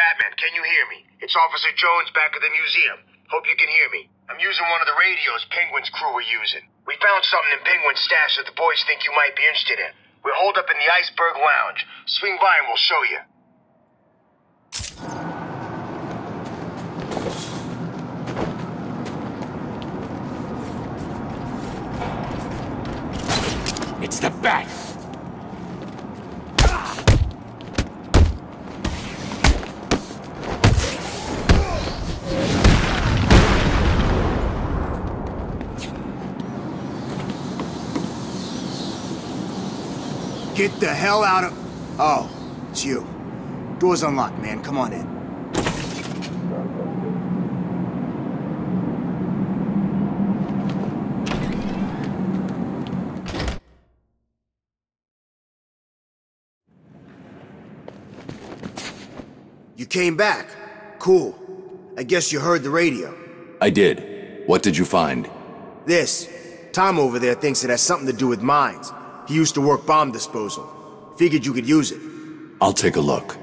Batman, can you hear me? It's Officer Jones back at the museum. Hope you can hear me. I'm using one of the radios Penguin's crew were using. We found something in Penguin's stash that the boys think you might be interested in. We're holed up in the Iceberg Lounge. Swing by and we'll show you. It's the bat! Get the hell out of... Oh, it's you. Door's unlocked, man. Come on in. You came back. Cool. I guess you heard the radio. I did. What did you find? This. Tom over there thinks it has something to do with mines. He used to work bomb disposal. Figured you could use it. I'll take a look.